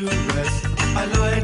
to rest. I lie